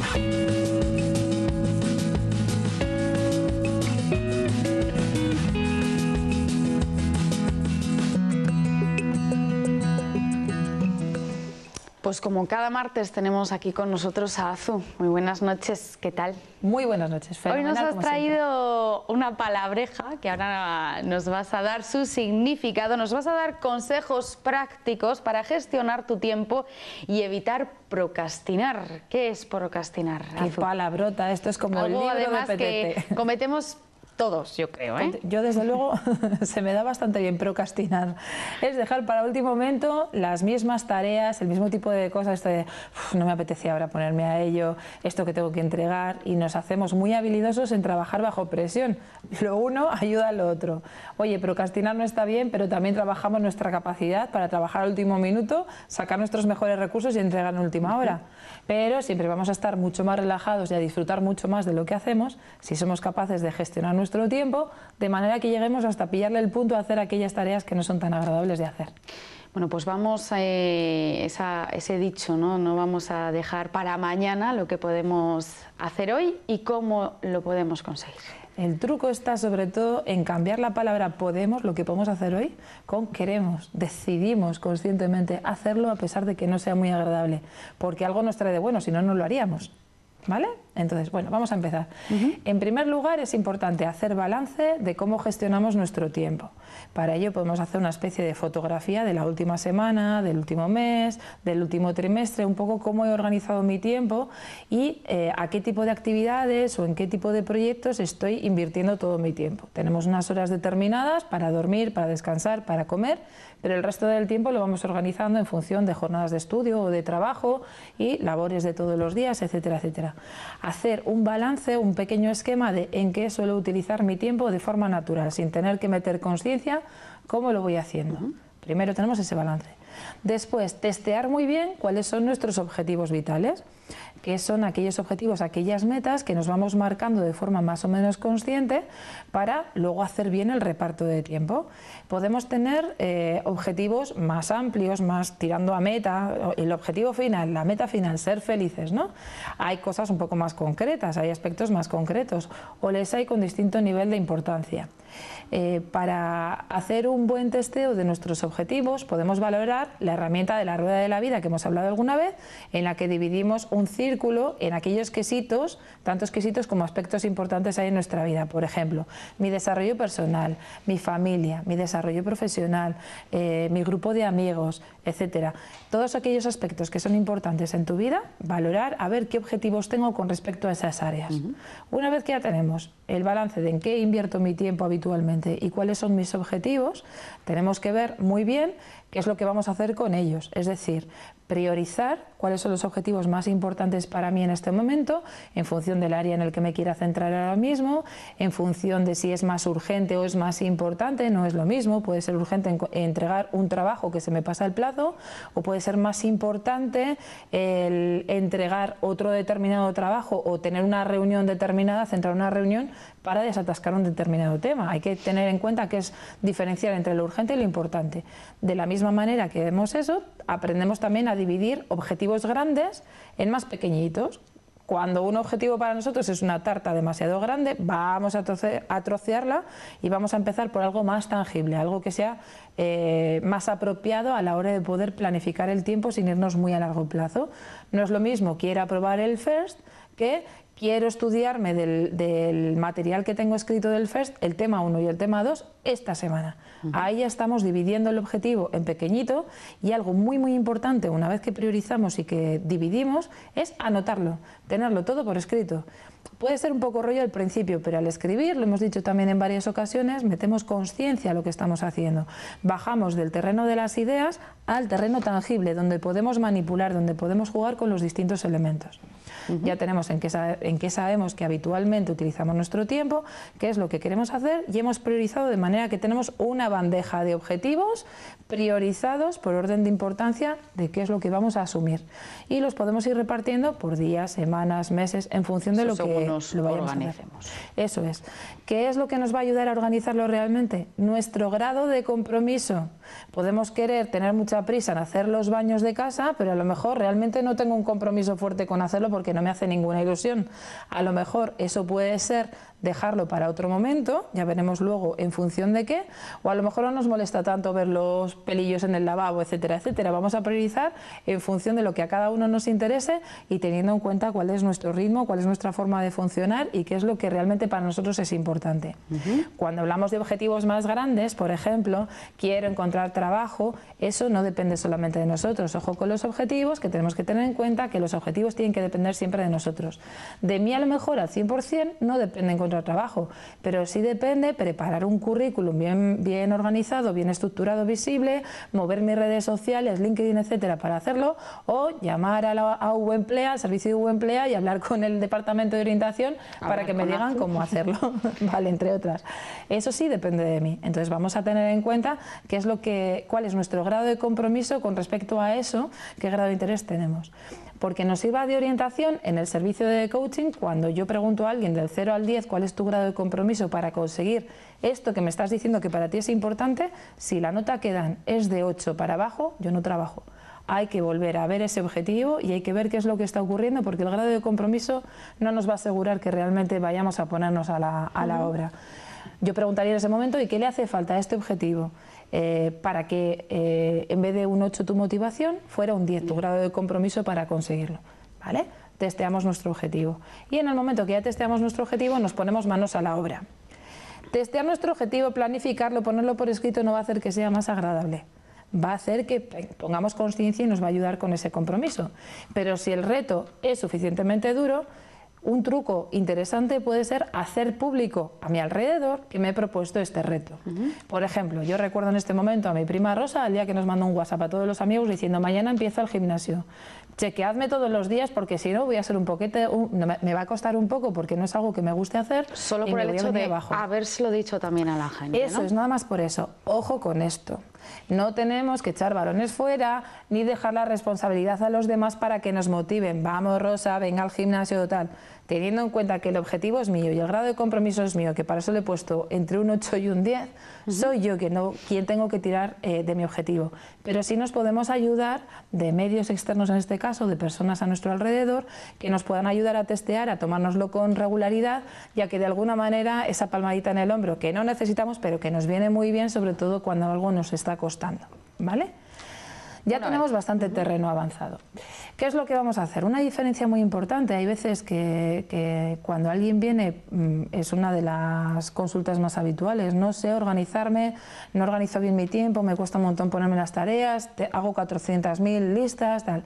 Thank you. Pues como cada martes tenemos aquí con nosotros a Azu. Muy buenas noches, ¿qué tal? Muy buenas noches, Hoy nos has traído una palabreja que ahora nos vas a dar su significado, nos vas a dar consejos prácticos para gestionar tu tiempo y evitar procrastinar. ¿Qué es procrastinar? Qué palabrota, esto es como el libro además de que cometemos todos, yo creo. ¿eh? Yo, desde luego, se me da bastante bien procrastinar. Es dejar para último momento las mismas tareas, el mismo tipo de cosas, esto de no me apetece ahora ponerme a ello, esto que tengo que entregar, y nos hacemos muy habilidosos en trabajar bajo presión. Lo uno ayuda al otro. Oye, procrastinar no está bien, pero también trabajamos nuestra capacidad para trabajar al último minuto, sacar nuestros mejores recursos y entregar en última hora. Pero siempre vamos a estar mucho más relajados y a disfrutar mucho más de lo que hacemos si somos capaces de gestionar nuestro nuestro tiempo, de manera que lleguemos hasta pillarle el punto a hacer aquellas tareas que no son tan agradables de hacer. Bueno, pues vamos a eh, ese dicho, ¿no? No vamos a dejar para mañana lo que podemos hacer hoy y cómo lo podemos conseguir. El truco está sobre todo en cambiar la palabra podemos, lo que podemos hacer hoy, con queremos, decidimos conscientemente hacerlo a pesar de que no sea muy agradable, porque algo nos trae de bueno, si no, no lo haríamos. ¿Vale? Entonces, bueno, vamos a empezar. En primer lugar, es importante hacer balance de cómo gestionamos nuestro tiempo. Para ello podemos hacer una especie de fotografía de la última semana, del último mes, del último trimestre, un poco cómo he organizado mi tiempo y eh, a qué tipo de actividades o en qué tipo de proyectos estoy invirtiendo todo mi tiempo. Tenemos unas horas determinadas para dormir, para descansar, para comer, pero el resto del tiempo lo vamos organizando en función de jornadas de estudio o de trabajo y labores de todos los días, etcétera, etcétera. Hacer un balance, un pequeño esquema de en qué suelo utilizar mi tiempo de forma natural, sin tener que meter conciencia cómo lo voy haciendo. Primero tenemos ese balance. Después, testear muy bien cuáles son nuestros objetivos vitales que son aquellos objetivos, aquellas metas que nos vamos marcando de forma más o menos consciente para luego hacer bien el reparto de tiempo. Podemos tener eh, objetivos más amplios, más tirando a meta, el objetivo final, la meta final, ser felices, ¿no? Hay cosas un poco más concretas, hay aspectos más concretos, o les hay con distinto nivel de importancia. Eh, para hacer un buen testeo de nuestros objetivos podemos valorar la herramienta de la rueda de la vida que hemos hablado alguna vez, en la que dividimos un círculo en aquellos quesitos, tantos quesitos como aspectos importantes hay en nuestra vida. Por ejemplo, mi desarrollo personal, mi familia, mi desarrollo profesional, eh, mi grupo de amigos, etcétera. Todos aquellos aspectos que son importantes en tu vida, valorar a ver qué objetivos tengo con respecto a esas áreas. Una vez que ya tenemos el balance de en qué invierto mi tiempo habitualmente y cuáles son mis objetivos, tenemos que ver muy bien qué es lo que vamos a hacer con ellos. Es decir, priorizar cuáles son los objetivos más importantes para mí en este momento, en función del área en el que me quiera centrar ahora mismo, en función de si es más urgente o es más importante, no es lo mismo, puede ser urgente entregar un trabajo que se me pasa el plazo, o puede ser más importante el entregar otro determinado trabajo o tener una reunión determinada, centrar una reunión para desatascar un determinado tema. Hay que tener en cuenta que es diferenciar entre lo urgente y lo importante. De la misma manera que vemos eso, aprendemos también a dividir objetivos grandes en más pequeñitos. Cuando un objetivo para nosotros es una tarta demasiado grande, vamos a, trocearla y vamos a empezar por algo más tangible, algo que sea eh, más apropiado a la hora de poder planificar el tiempo sin irnos muy a largo plazo. No es lo mismo quiera aprobar el FIRST que quiero estudiarme del, del, material que tengo escrito del FIRST, el tema 1 y el tema 2, esta semana. Ahí ya estamos dividiendo el objetivo en pequeñito y algo muy muy importante una vez que priorizamos y que dividimos es anotarlo, tenerlo todo por escrito. Puede ser un poco rollo al principio, pero al escribir, lo hemos dicho también en varias ocasiones, metemos conciencia a lo que estamos haciendo. Bajamos del terreno de las ideas al terreno tangible, donde podemos manipular, donde podemos jugar con los distintos elementos. Ya tenemos en qué, en qué sabemos que habitualmente utilizamos nuestro tiempo, qué es lo que queremos hacer y hemos priorizado de manera que tenemos una bandeja de objetivos priorizados por orden de importancia de qué es lo que vamos a asumir. Y los podemos ir repartiendo por días, semanas, meses, en función de lo que lo vayamos organicemos. Eso es. ¿Qué es lo que nos va a ayudar a organizarlo realmente? Nuestro grado de compromiso. Podemos querer tener mucha prisa en hacer los baños de casa, pero a lo mejor realmente no tengo un compromiso fuerte con hacerlo porque no me hace ninguna ilusión. A lo mejor eso puede ser dejarlo para otro momento, ya veremos luego en función de qué, o a lo mejor no nos molesta tanto ver los pelillos en el lavabo, etcétera, etcétera. Vamos a priorizar en función de lo que a cada uno nos interese y teniendo en cuenta cuál es nuestro ritmo, cuál es nuestra forma de funcionar y qué es lo que realmente para nosotros es importante. Cuando hablamos de objetivos más grandes, por ejemplo, quiero encontrar trabajo, eso no depende solamente de nosotros. Ojo con los objetivos, que tenemos que tener en cuenta que los objetivos tienen que depender siempre de nosotros. De mí a lo mejor al 100% no depende encontrar trabajo, pero sí depende preparar un currículum bien, bien organizado, bien estructurado, visible, mover mis redes sociales, LinkedIn, etcétera, para hacerlo, o llamar a, la, a al servicio de Emplea y hablar con el departamento de orientación para que me digan cómo hacerlo, vale, entre otras. Eso sí depende de mí. Entonces vamos a tener en cuenta qué es lo que, cuál es nuestro grado de compromiso con respecto a eso, qué grado de interés tenemos porque nos iba de orientación en el servicio de coaching cuando yo pregunto a alguien del 0 al 10 cuál es tu grado de compromiso para conseguir esto que me estás diciendo que para ti es importante, si la nota que dan es de 8 para abajo, yo no trabajo. Hay que volver a ver ese objetivo y hay que ver qué es lo que está ocurriendo porque el grado de compromiso no nos va a asegurar que realmente vayamos a ponernos a la, a la obra. Yo preguntaría en ese momento, ¿y qué le hace falta a este objetivo? Eh, para que eh, en vez de un 8 tu motivación fuera un 10 tu grado de compromiso para conseguirlo. ¿vale? Testeamos nuestro objetivo. Y en el momento que ya testeamos nuestro objetivo nos ponemos manos a la obra. Testear nuestro objetivo, planificarlo, ponerlo por escrito no va a hacer que sea más agradable. Va a hacer que pongamos conciencia y nos va a ayudar con ese compromiso. Pero si el reto es suficientemente duro, un truco interesante puede ser hacer público a mi alrededor que me he propuesto este reto. Por ejemplo, yo recuerdo en este momento a mi prima Rosa, al día que nos mandó un WhatsApp a todos los amigos diciendo mañana empiezo el gimnasio. Chequeadme todos los días porque si no voy a ser un poquete, me va a costar un poco porque no es algo que me guste hacer. Solo por el hecho de abajo. habérselo dicho también a la gente. Eso es nada más por eso. Ojo con esto. No tenemos que echar balones fuera ni dejar la responsabilidad a los demás para que nos motiven. Vamos, Rosa, venga al gimnasio tal. Teniendo en cuenta que el objetivo es mío y el grado de compromiso es mío, que para eso le he puesto entre un 8 y un 10, soy yo que no, quien tengo que tirar eh, de mi objetivo. Pero sí nos podemos ayudar de medios externos en este caso, de personas a nuestro alrededor, que nos puedan ayudar a testear, a tomárnoslo con regularidad, ya que de alguna manera esa palmadita en el hombro que no necesitamos, pero que nos viene muy bien, sobre todo cuando algo nos está costando. ¿Vale? ya tenemos bastante terreno avanzado. ¿Qué es lo que vamos a hacer? Una diferencia muy importante. Hay veces que, cuando alguien viene mm, es una de las consultas más habituales. No sé organizarme, no organizo bien mi tiempo, me cuesta un montón ponerme las tareas, te, hago 400.000 listas, tal.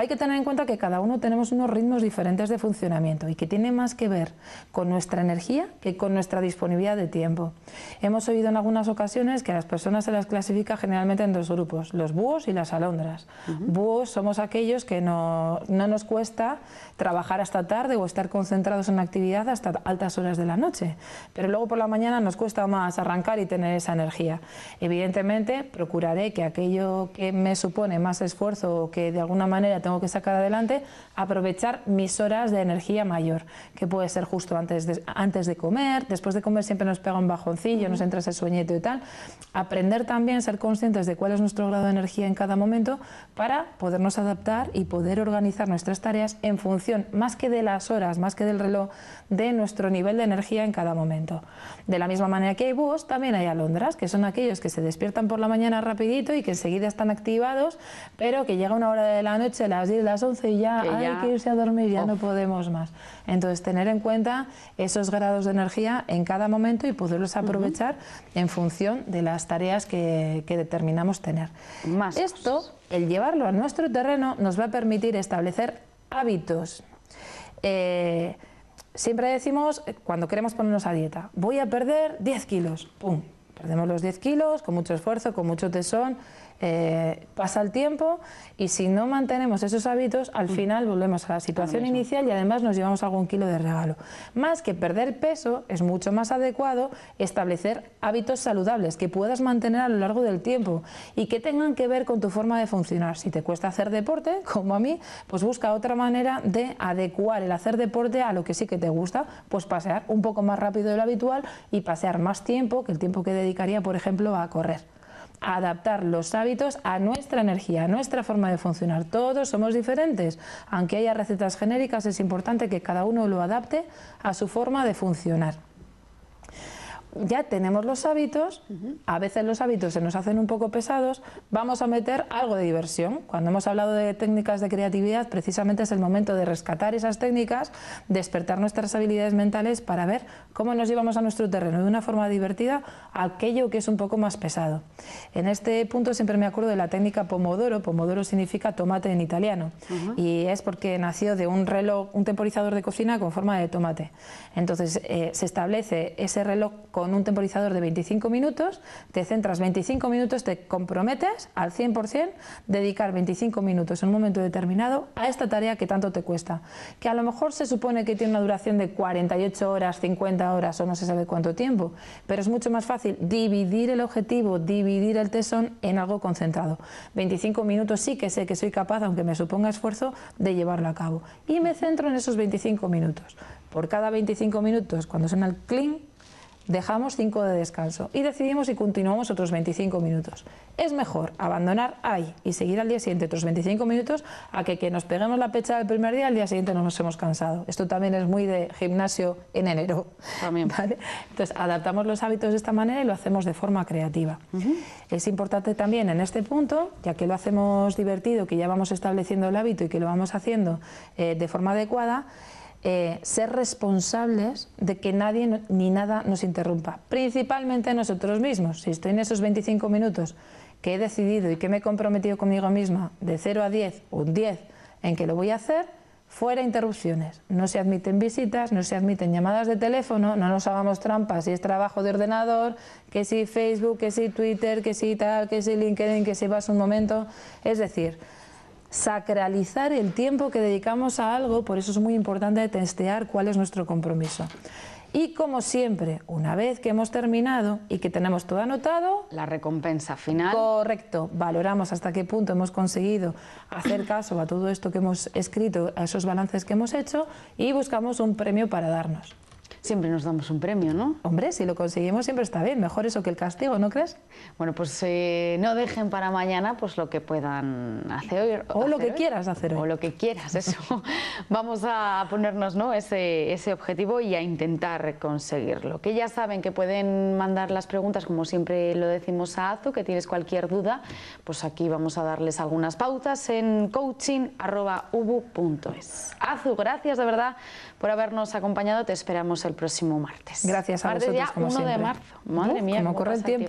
Hay que tener en cuenta que cada uno tenemos unos ritmos diferentes de funcionamiento y que tiene más que ver con nuestra energía que con nuestra disponibilidad de tiempo. Hemos oído en algunas ocasiones que a las personas se las clasifica generalmente en dos grupos, los búhos y las alondras. Búhos somos aquellos que no, no nos cuesta trabajar hasta tarde o estar concentrados en actividad hasta altas horas de la noche, pero luego por la mañana nos cuesta más arrancar y tener esa energía. Evidentemente, procuraré que aquello que me supone más esfuerzo o que de alguna manera tengo que sacar adelante, aprovechar mis horas de energía mayor, que puede ser justo antes de, antes de comer, después de comer siempre nos pega un bajoncillo, nos entra ese sueñito y tal. Aprender también, ser conscientes de cuál es nuestro grado de energía en cada momento para podernos adaptar y poder organizar nuestras tareas en función, más que de las horas, más que del reloj, de nuestro nivel de energía en cada momento. De la misma manera que hay búhos, también hay alondras, que son aquellos que se despiertan por la mañana rapidito y que enseguida están activados, pero que llega una hora de la noche, las 10, las 11 y ya, hay que irse a dormir, ya no podemos más. Entonces, tener en cuenta esos grados de energía en cada momento y poderlos aprovechar en función de las tareas que, determinamos tener. Más Esto, el llevarlo a nuestro terreno, nos va a permitir establecer hábitos. Eh, siempre decimos, eh, cuando queremos ponernos a dieta, voy a perder 10 kilos, ¡pum! Perdemos los 10 kilos con mucho esfuerzo, con mucho tesón, eh, pasa el tiempo y si no mantenemos esos hábitos, al mm. final volvemos a la situación inicial y además nos llevamos algún kilo de regalo. Más que perder peso, es mucho más adecuado establecer hábitos saludables que puedas mantener a lo largo del tiempo y que tengan que ver con tu forma de funcionar. Si te cuesta hacer deporte, como a mí, pues busca otra manera de adecuar el hacer deporte a lo que sí que te gusta, pues pasear un poco más rápido de lo habitual y pasear más tiempo que el tiempo que dedicaría, por ejemplo, a correr adaptar los hábitos a nuestra energía, a nuestra forma de funcionar. Todos somos diferentes. Aunque haya recetas genéricas, es importante que cada uno lo adapte a su forma de funcionar ya tenemos los hábitos, a veces los hábitos se nos hacen un poco pesados, vamos a meter algo de diversión. Cuando hemos hablado de técnicas de creatividad, precisamente es el momento de rescatar esas técnicas, despertar nuestras habilidades mentales para ver cómo nos llevamos a nuestro terreno de una forma divertida a aquello que es un poco más pesado. En este punto siempre me acuerdo de la técnica Pomodoro, Pomodoro significa tomate en italiano, y es porque nació de un reloj, un temporizador de cocina con forma de tomate. Entonces eh, se establece ese reloj con un temporizador de 25 minutos, te centras 25 minutos, te comprometes al 100%, dedicar 25 minutos en un momento determinado a esta tarea que tanto te cuesta, que a lo mejor se supone que tiene una duración de 48 horas, 50 horas o no se sabe cuánto tiempo, pero es mucho más fácil dividir el objetivo, dividir el tesón en algo concentrado. 25 minutos sí que sé que soy capaz, aunque me suponga esfuerzo, de llevarlo a cabo. Y me centro en esos 25 minutos. Por cada 25 minutos, cuando suena el clean, dejamos 5 de descanso y decidimos si continuamos otros 25 minutos. Es mejor abandonar ahí y seguir al día siguiente otros 25 minutos a que, que nos peguemos la pecha el primer día y al día siguiente nos hemos cansado. Esto también es muy de gimnasio en enero. También. Entonces, adaptamos los hábitos de esta manera y lo hacemos de forma creativa. Es importante también en este punto, ya que lo hacemos divertido, que ya vamos estableciendo el hábito y que lo vamos haciendo eh, de forma adecuada, eh, ser responsables de que nadie ni nada nos interrumpa, principalmente nosotros mismos. Si estoy en esos 25 minutos que he decidido y que me he comprometido conmigo misma de 0 a 10 o un 10 en que lo voy a hacer, fuera interrupciones. No se admiten visitas, no se admiten llamadas de teléfono, no nos hagamos trampas si es trabajo de ordenador, que si Facebook, que si Twitter, que si tal, que si LinkedIn, que si vas un momento. Es decir, sacralizar el tiempo que dedicamos a algo, por eso es muy importante testear cuál es nuestro compromiso. Y como siempre, una vez que hemos terminado y que tenemos todo anotado... La recompensa final. Correcto, valoramos hasta qué punto hemos conseguido hacer caso a todo esto que hemos escrito, a esos balances que hemos hecho y buscamos un premio para darnos siempre nos damos un premio, ¿no? Hombre, si lo conseguimos siempre está bien, mejor eso que el castigo, ¿no crees? Bueno, pues eh, no dejen para mañana pues lo que puedan hacer hoy. O lo que quieras hacer hoy. O lo que quieras, eso. Vamos a ponernos ¿no? ese, ese objetivo y a intentar conseguirlo. Que ya saben que pueden mandar las preguntas, como siempre lo decimos a Azu, que tienes cualquier duda, pues aquí vamos a darles algunas pautas en coaching.ubu.es. Azu, gracias de verdad por habernos acompañado, te esperamos el próximo martes. Gracias a martes vosotros, día 1 de marzo. Madre mía, cómo corre el tiempo.